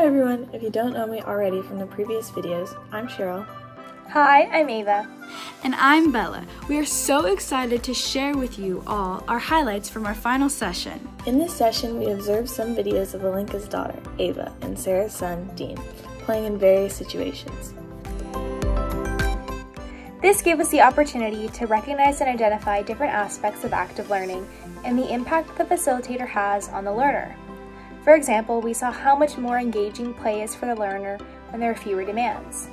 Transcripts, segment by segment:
Hi everyone, if you don't know me already from the previous videos, I'm Cheryl. Hi, I'm Ava. And I'm Bella. We are so excited to share with you all our highlights from our final session. In this session, we observed some videos of Olenka's daughter, Ava, and Sarah's son, Dean, playing in various situations. This gave us the opportunity to recognize and identify different aspects of active learning and the impact the facilitator has on the learner. For example, we saw how much more engaging play is for the learner when there are fewer demands.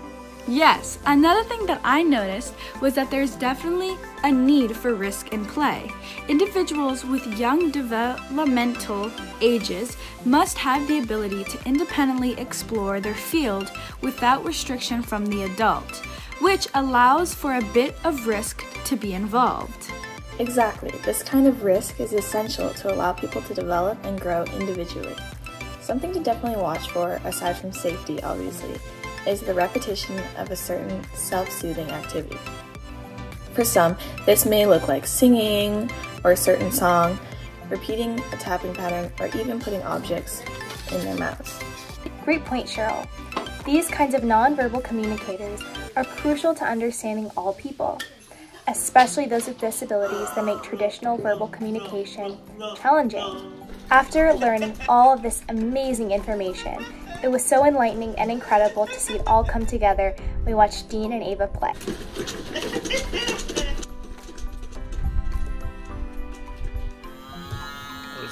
Yes, another thing that I noticed was that there's definitely a need for risk in play. Individuals with young developmental ages must have the ability to independently explore their field without restriction from the adult, which allows for a bit of risk to be involved. Exactly, this kind of risk is essential to allow people to develop and grow individually. Something to definitely watch for, aside from safety obviously, is the repetition of a certain self-soothing activity. For some, this may look like singing or a certain song, repeating a tapping pattern, or even putting objects in their mouths. Great point, Cheryl. These kinds of nonverbal communicators are crucial to understanding all people, especially those with disabilities that make traditional verbal communication challenging. After learning all of this amazing information, it was so enlightening and incredible to see it all come together we watched Dean and Ava play. This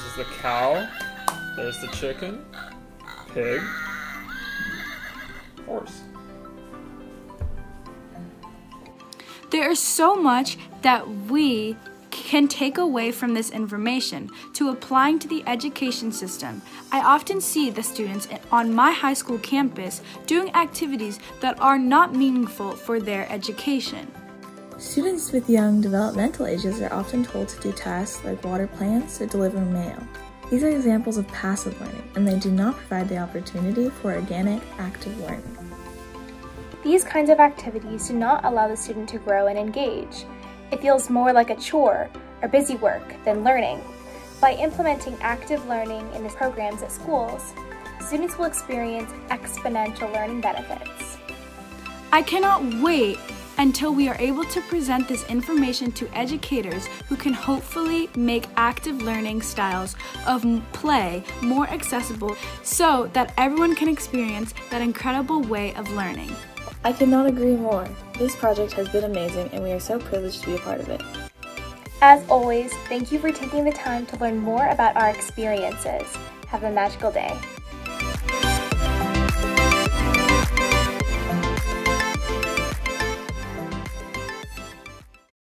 is the cow. There's the chicken, pig, There is so much that we can take away from this information to applying to the education system. I often see the students on my high school campus doing activities that are not meaningful for their education. Students with young developmental ages are often told to do tasks like water plants or deliver mail. These are examples of passive learning, and they do not provide the opportunity for organic, active learning. These kinds of activities do not allow the student to grow and engage. It feels more like a chore or busy work than learning. By implementing active learning in the programs at schools, students will experience exponential learning benefits. I cannot wait until we are able to present this information to educators who can hopefully make active learning styles of play more accessible so that everyone can experience that incredible way of learning. I cannot agree more. This project has been amazing and we are so privileged to be a part of it. As always, thank you for taking the time to learn more about our experiences. Have a magical day.